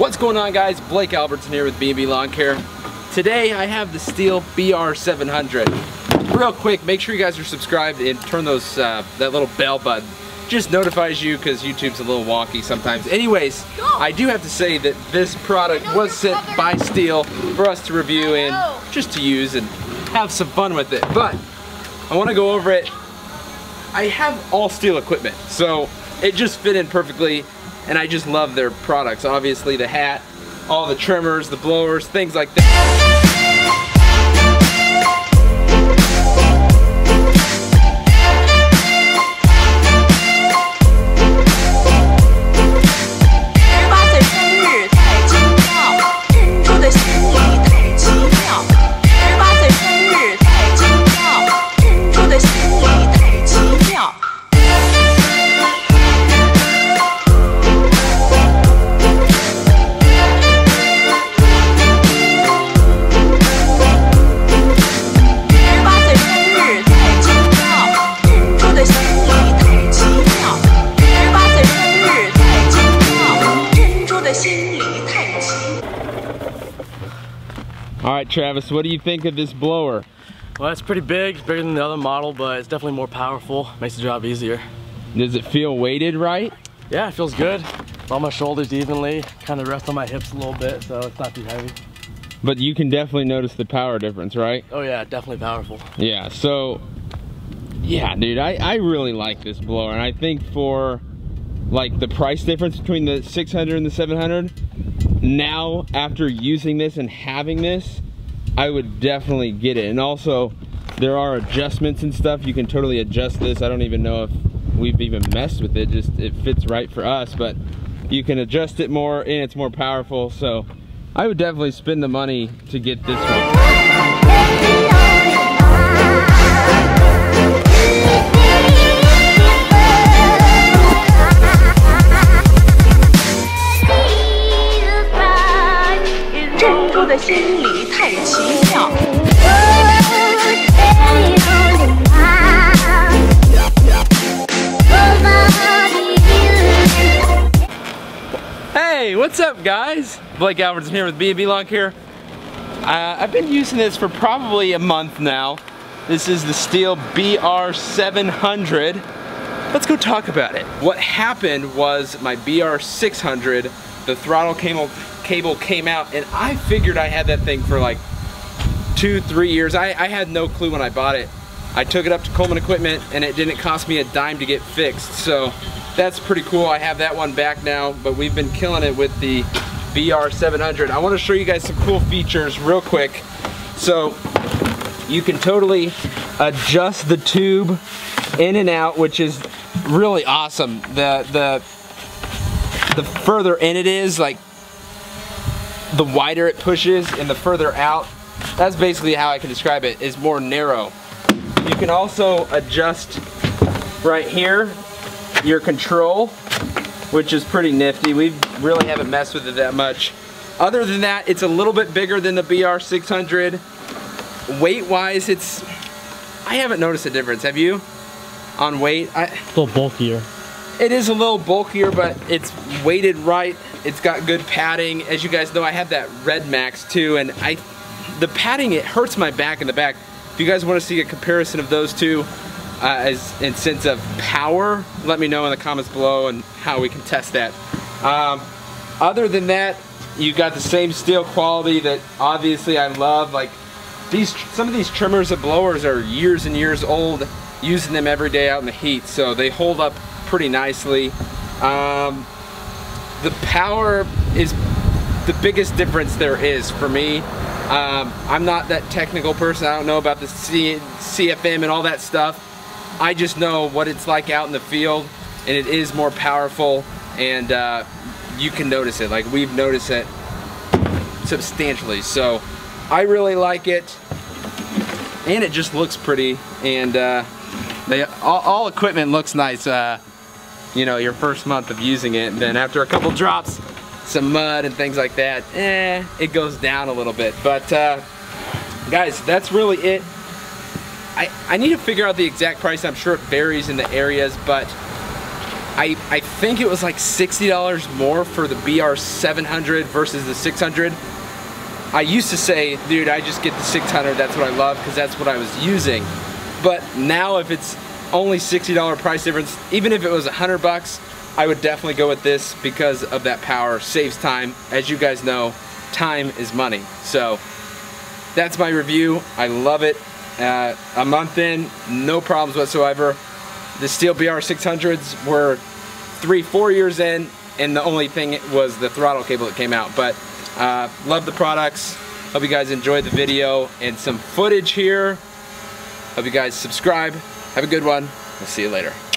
What's going on guys? Blake Albertson here with B&B Lawn Care. Today I have the Stihl BR700. Real quick, make sure you guys are subscribed and turn those uh, that little bell button. Just notifies you because YouTube's a little wonky sometimes. Anyways, I do have to say that this product was sent by Stihl for us to review and just to use and have some fun with it. But I want to go over it. I have all Stihl equipment, so it just fit in perfectly and I just love their products. Obviously the hat, all the trimmers, the blowers, things like that. All right, Travis, what do you think of this blower? Well, it's pretty big, it's bigger than the other model, but it's definitely more powerful, makes the job easier. Does it feel weighted right? Yeah, it feels good. On my shoulders evenly, kind of rest on my hips a little bit, so it's not too heavy. But you can definitely notice the power difference, right? Oh yeah, definitely powerful. Yeah, so, yeah, dude, I, I really like this blower, and I think for, like, the price difference between the 600 and the 700, now after using this and having this I would definitely get it. And also there are adjustments and stuff. You can totally adjust this. I don't even know if we've even messed with it. Just it fits right for us but you can adjust it more and it's more powerful. So I would definitely spend the money to get this one Hey, what's up guys? Blake Albertson here with B&B Lawn Care. Uh, I've been using this for probably a month now. This is the Stihl BR700. Let's go talk about it. What happened was my BR600, the throttle cable, cable came out and I figured I had that thing for like two, three years. I, I had no clue when I bought it. I took it up to Coleman Equipment and it didn't cost me a dime to get fixed. So that's pretty cool. I have that one back now, but we've been killing it with the BR700. I want to show you guys some cool features real quick. So you can totally adjust the tube in and out, which is really awesome. The the the further in it is, like the wider it pushes and the further out. That's basically how I can describe it, is more narrow. You can also adjust right here your control, which is pretty nifty. We really haven't messed with it that much. Other than that, it's a little bit bigger than the BR600. Weight-wise, it's, I haven't noticed a difference. Have you? On weight? I, a little bulkier. It is a little bulkier, but it's weighted right. It's got good padding. As you guys know, I have that RedMax too, and I, the padding, it hurts my back in the back. If you guys want to see a comparison of those two, uh, as in sense of power, let me know in the comments below and how we can test that. Um, other than that, you got the same Stihl quality that obviously I love. Like these, some of these trimmers and blowers are years and years old. Using them every day out in the heat, so they hold up pretty nicely. Um, the power is the biggest difference there is for me. Um, I'm not that technical person. I don't know about the C CFM and all that stuff. I just know what it's like out in the field, and it is more powerful, and uh, you can notice it. Like we've noticed it substantially. So I really like it, and it just looks pretty, and uh, they all, all, equipment looks nice. Uh, you know, your first month of using it, and then after a couple drops, some mud and things like that, eh, it goes down a little bit. But uh, guys, that's really it. I, I need to figure out the exact price. I'm sure it varies in the areas, but I, I think it was like $60 more for the BR700 versus the 600. I used to say, dude, I just get the 600, that's what I love, because that's what I was using. But now if it's only $60 price difference, even if it was 100 bucks, I would definitely go with this because of that power, saves time. As you guys know, time is money. So that's my review. I love it. Uh, a month in, no problems whatsoever. The Stihl BR600s were three, four years in, and the only thing was the throttle cable that came out. But uh, love the products. Hope you guys enjoyed the video and some footage here. Hope you guys subscribe. Have a good one. We'll see you later.